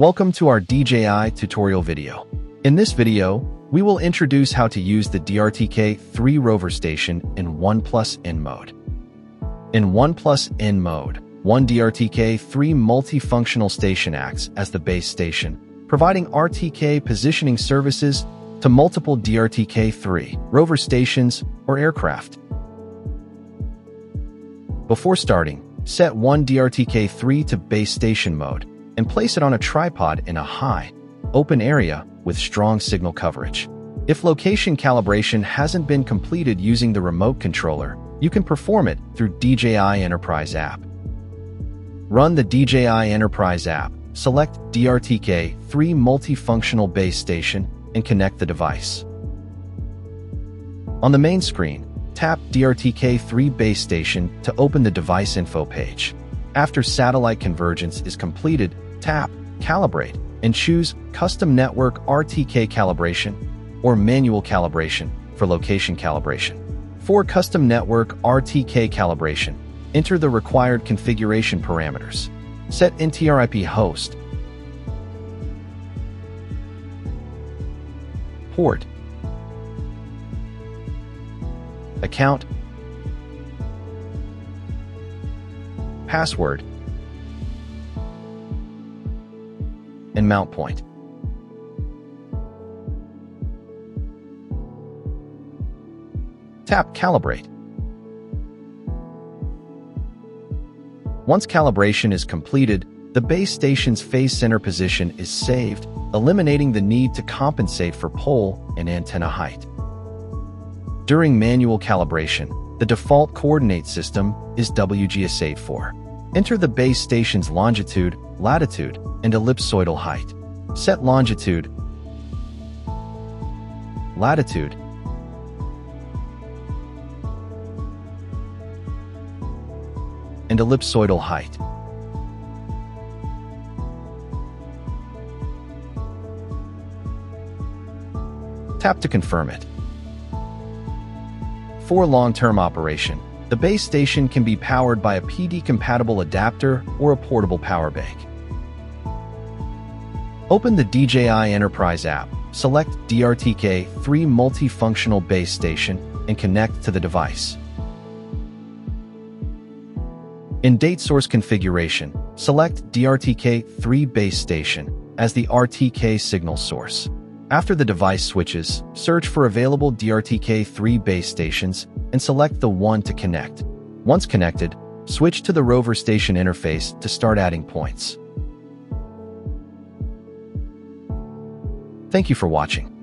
Welcome to our DJI tutorial video. In this video, we will introduce how to use the DRTK-3 rover station in 1+N mode. In 1+N mode, one DRTK-3 multifunctional station acts as the base station, providing RTK positioning services to multiple DRTK-3 rover stations or aircraft. Before starting, set one DRTK-3 to base station mode and place it on a tripod in a high, open area with strong signal coverage. If location calibration hasn't been completed using the remote controller, you can perform it through DJI Enterprise app. Run the DJI Enterprise app, select DRTK 3 multifunctional base station, and connect the device. On the main screen, tap DRTK 3 base station to open the device info page. After satellite convergence is completed, tap Calibrate and choose Custom Network RTK Calibration or Manual Calibration for location calibration. For Custom Network RTK Calibration, enter the required configuration parameters. Set NTRIP host, port, account, password, and mount point. Tap Calibrate. Once calibration is completed, the base station's phase center position is saved, eliminating the need to compensate for pole and antenna height. During manual calibration, the default coordinate system is WGS84. Enter the base station's longitude, latitude, and ellipsoidal height. Set longitude, latitude, and ellipsoidal height. Tap to confirm it. For long-term operation, the base station can be powered by a PD-compatible adapter or a portable power bank. Open the DJI Enterprise app, select DRTK 3 multifunctional base station, and connect to the device. In date source configuration, select DRTK3 base station as the RTK signal source. After the device switches, search for available DRTK3 base stations and select the one to connect. Once connected, switch to the rover station interface to start adding points. Thank you for watching.